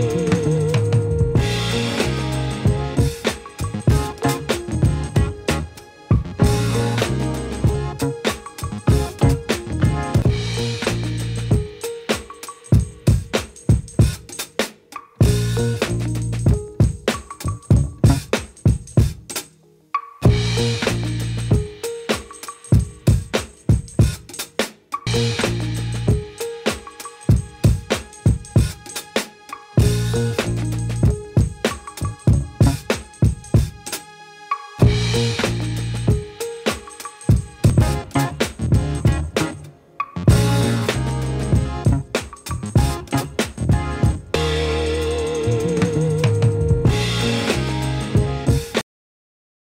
you.